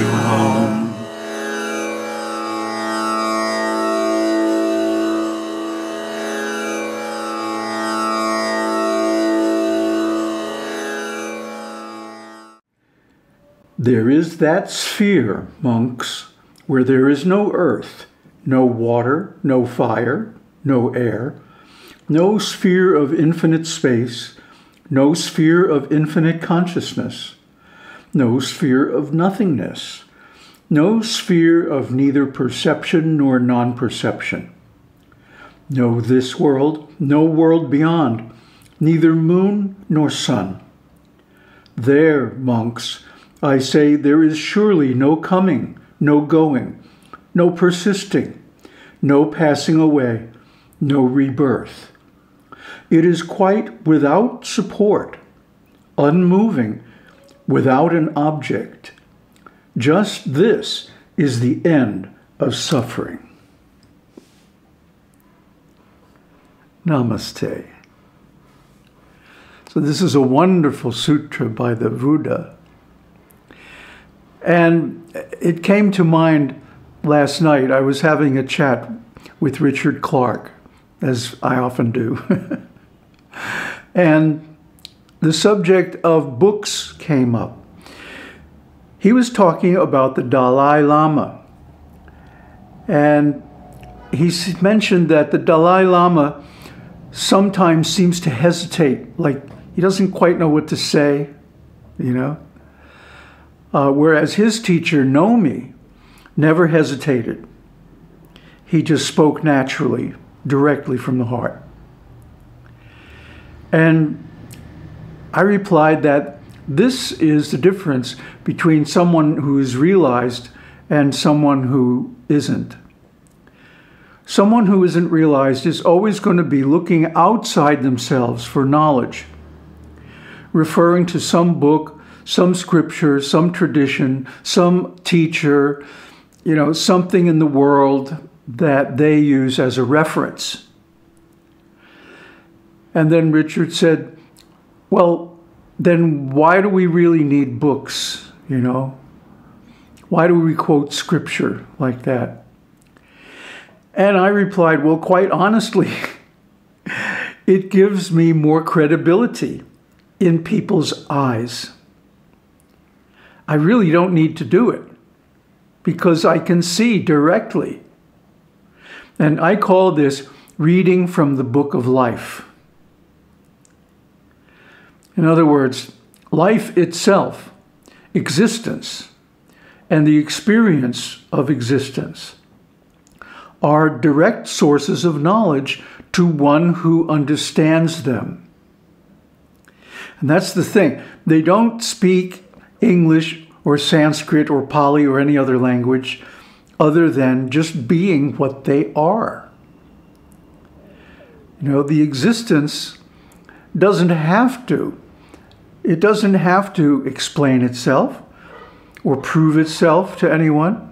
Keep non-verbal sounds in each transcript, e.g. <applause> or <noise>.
home. There is that sphere, monks, where there is no earth, no water, no fire, no air, no sphere of infinite space, no sphere of infinite consciousness, no sphere of nothingness, no sphere of neither perception nor non perception. No this world, no world beyond, neither moon nor sun. There, monks, I say there is surely no coming, no going, no persisting, no passing away, no rebirth. It is quite without support, unmoving, without an object. Just this is the end of suffering. Namaste. So, this is a wonderful sutra by the Buddha. And it came to mind last night. I was having a chat with Richard Clark, as I often do. <laughs> and the subject of books came up. He was talking about the Dalai Lama. And he mentioned that the Dalai Lama sometimes seems to hesitate, like he doesn't quite know what to say, you know? Uh, whereas his teacher, Nomi, never hesitated. He just spoke naturally, directly from the heart. And I replied that this is the difference between someone who is realized and someone who isn't. Someone who isn't realized is always going to be looking outside themselves for knowledge, referring to some book some scripture, some tradition, some teacher, you know, something in the world that they use as a reference. And then Richard said, Well, then why do we really need books? You know? Why do we quote scripture like that? And I replied, Well, quite honestly, <laughs> it gives me more credibility in people's eyes. I really don't need to do it because I can see directly. And I call this reading from the book of life. In other words, life itself, existence, and the experience of existence are direct sources of knowledge to one who understands them. And that's the thing. They don't speak English or Sanskrit or Pali or any other language other than just being what they are. You know, the existence doesn't have to. It doesn't have to explain itself or prove itself to anyone.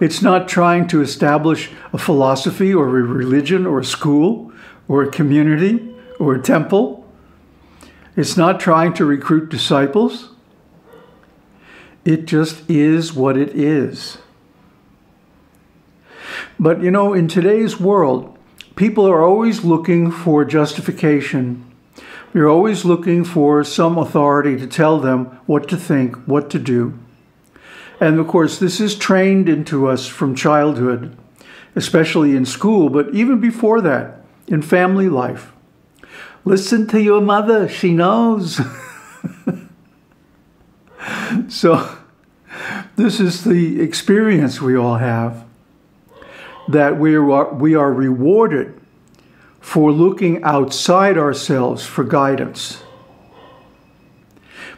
It's not trying to establish a philosophy or a religion or a school or a community or a temple. It's not trying to recruit disciples. It just is what it is. But you know, in today's world, people are always looking for justification. They're always looking for some authority to tell them what to think, what to do. And of course, this is trained into us from childhood, especially in school, but even before that, in family life. Listen to your mother, she knows. <laughs> so, this is the experience we all have that we are, we are rewarded for looking outside ourselves for guidance.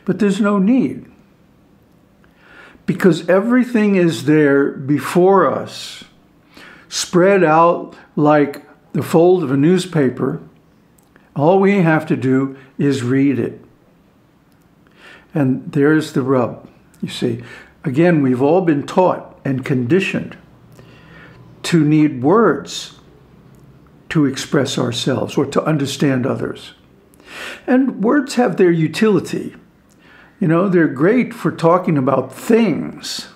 But there's no need because everything is there before us, spread out like the fold of a newspaper. All we have to do is read it. And there's the rub. You see, again, we've all been taught and conditioned to need words to express ourselves or to understand others. And words have their utility. You know, they're great for talking about things.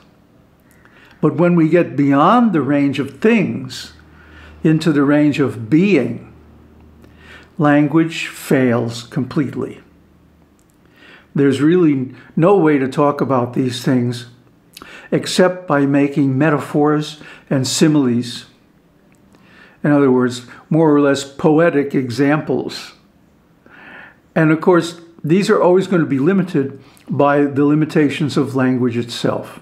But when we get beyond the range of things into the range of being, language fails completely. There's really no way to talk about these things except by making metaphors and similes. In other words, more or less poetic examples. And of course, these are always going to be limited by the limitations of language itself.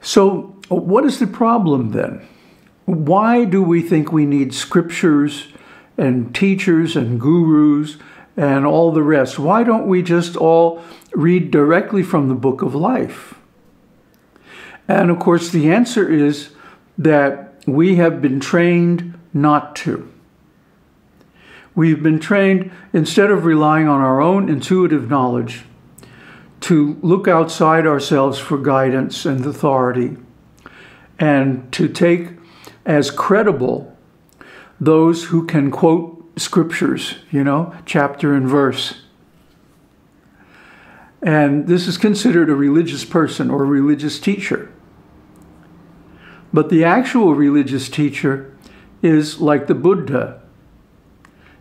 So, what is the problem then? Why do we think we need scriptures and teachers and gurus and all the rest? Why don't we just all read directly from the book of life? And of course, the answer is that we have been trained not to. We've been trained, instead of relying on our own intuitive knowledge, to look outside ourselves for guidance and authority, and to take as credible those who can quote scriptures, you know, chapter and verse. And this is considered a religious person or a religious teacher. But the actual religious teacher is like the Buddha.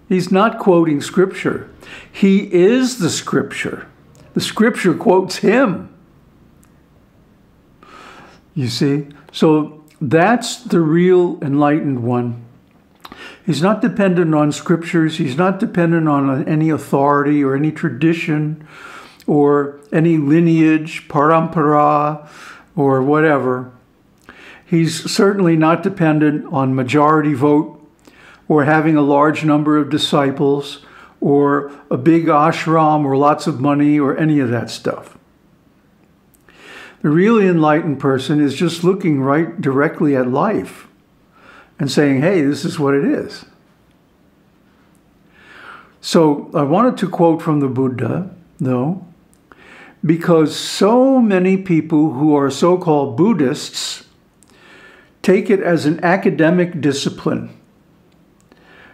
He's not quoting scripture. He is the scripture. The scripture quotes him. You see? So that's the real enlightened one. He's not dependent on scriptures. He's not dependent on any authority or any tradition or any lineage, parampara, or whatever. He's certainly not dependent on majority vote or having a large number of disciples or a big ashram or lots of money or any of that stuff. The really enlightened person is just looking right directly at life and saying, hey, this is what it is. So I wanted to quote from the Buddha, though, because so many people who are so called Buddhists take it as an academic discipline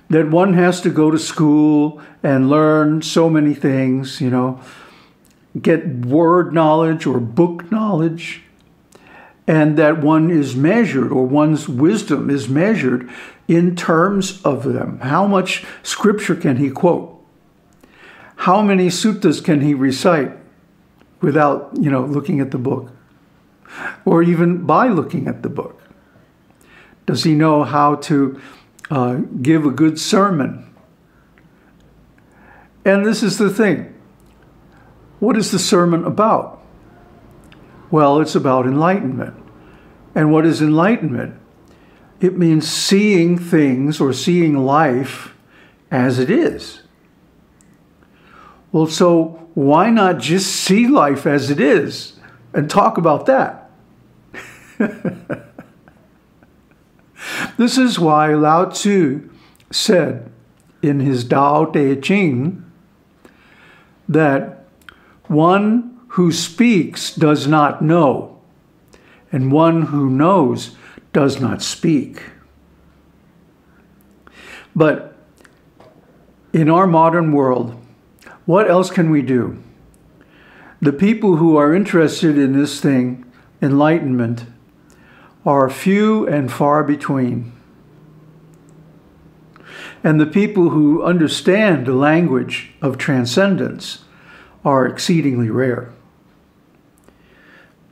that one has to go to school and learn so many things, you know, get word knowledge or book knowledge, and that one is measured or one's wisdom is measured in terms of them. How much scripture can he quote? How many suttas can he recite without, you know, looking at the book? Or even by looking at the book? Does he know how to uh, give a good sermon? And this is the thing. What is the sermon about? Well, it's about enlightenment. And what is enlightenment? It means seeing things or seeing life as it is. Well, so why not just see life as it is and talk about that? <laughs> this is why Lao Tzu said in his Tao Te Ching that one who speaks does not know, and one who knows does not speak. But in our modern world, what else can we do? The people who are interested in this thing, enlightenment, are few and far between. And the people who understand the language of transcendence are exceedingly rare.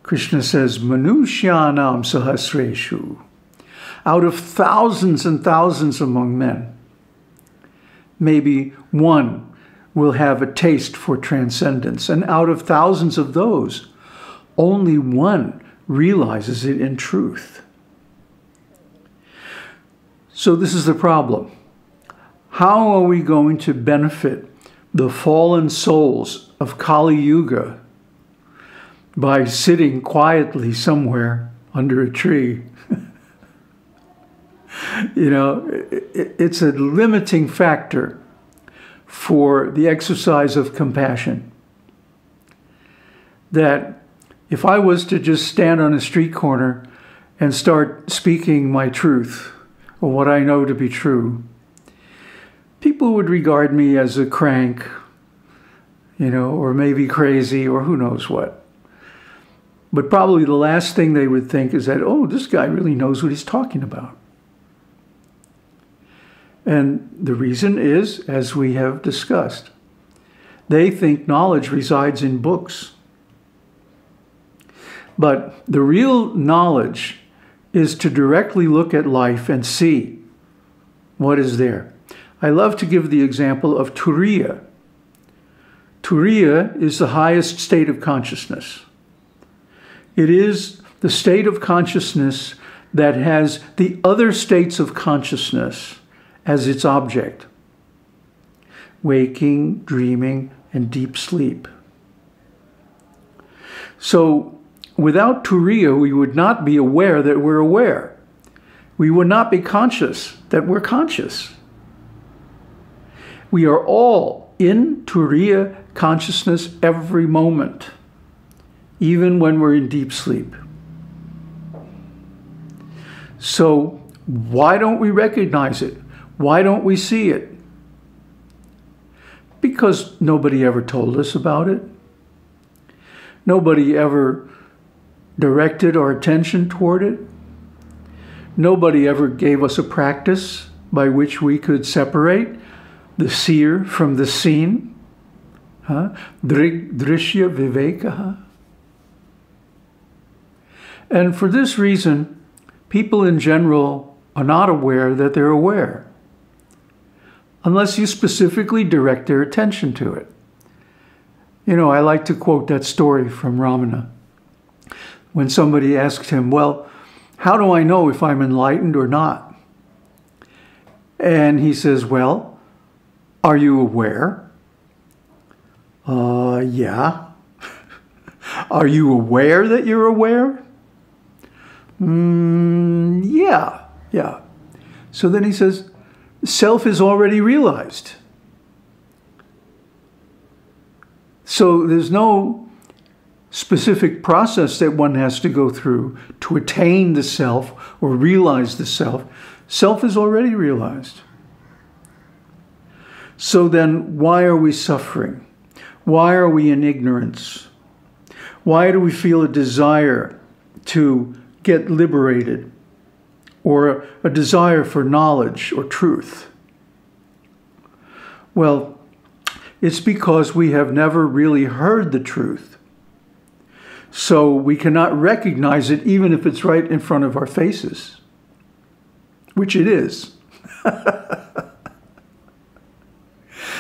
Krishna says, Manushyanam sahasreshu, out of thousands and thousands among men, maybe one will have a taste for transcendence. And out of thousands of those, only one realizes it in truth. So, this is the problem. How are we going to benefit the fallen souls of Kali Yuga by sitting quietly somewhere under a tree. <laughs> you know, it's a limiting factor for the exercise of compassion. That if I was to just stand on a street corner and start speaking my truth or what I know to be true, people would regard me as a crank you know, or maybe crazy or who knows what. But probably the last thing they would think is that, oh, this guy really knows what he's talking about. And the reason is, as we have discussed, they think knowledge resides in books. But the real knowledge is to directly look at life and see what is there. I love to give the example of Turiya. Turiya is the highest state of consciousness. It is the state of consciousness that has the other states of consciousness as its object waking, dreaming, and deep sleep. So, without Turiya, we would not be aware that we're aware. We would not be conscious that we're conscious. We are all in Turiya consciousness every moment, even when we're in deep sleep. So, why don't we recognize it? Why don't we see it? Because nobody ever told us about it. Nobody ever directed our attention toward it. Nobody ever gave us a practice by which we could separate the seer from the seen. Huh? Drishya vivekaha. And for this reason, people in general are not aware that they're aware unless you specifically direct their attention to it. You know, I like to quote that story from Ramana. When somebody asked him, Well, how do I know if I'm enlightened or not? And he says, Well, are you aware? Uh, yeah. <laughs> are you aware that you're aware? Mm, yeah, yeah. So then he says, self is already realized. So there's no specific process that one has to go through to attain the self or realize the self. Self is already realized. So then, why are we suffering? Why are we in ignorance? Why do we feel a desire to get liberated? or a desire for knowledge or truth? Well, it's because we have never really heard the truth. So we cannot recognize it even if it's right in front of our faces, which it is. <laughs>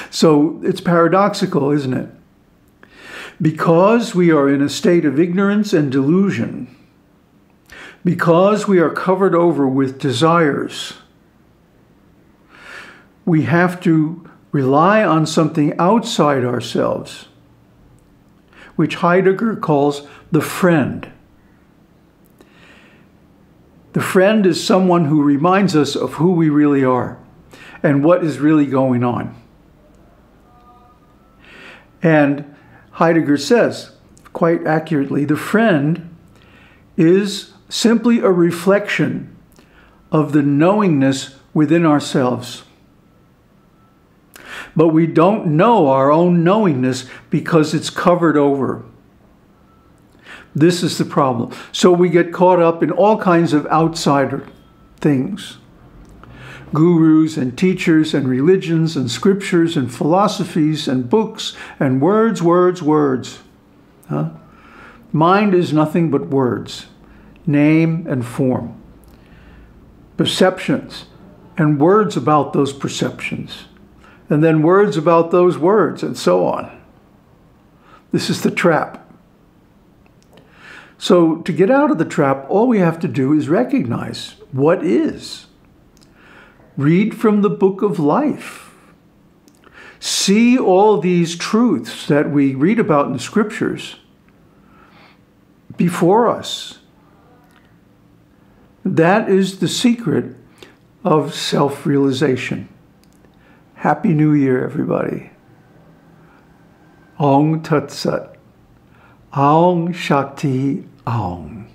so it's paradoxical, isn't it? Because we are in a state of ignorance and delusion, because we are covered over with desires, we have to rely on something outside ourselves, which Heidegger calls the friend. The friend is someone who reminds us of who we really are and what is really going on. And Heidegger says, quite accurately, the friend is simply a reflection of the knowingness within ourselves. But we don't know our own knowingness because it's covered over. This is the problem. So we get caught up in all kinds of outsider things gurus and teachers and religions and scriptures and philosophies and books and words, words, words. Huh? Mind is nothing but words name, and form. Perceptions and words about those perceptions, and then words about those words, and so on. This is the trap. So, to get out of the trap, all we have to do is recognize what is. Read from the book of life. See all these truths that we read about in the scriptures before us that is the secret of self realization. Happy New Year, everybody. Ong Tat Sat. Aung Shakti Aung.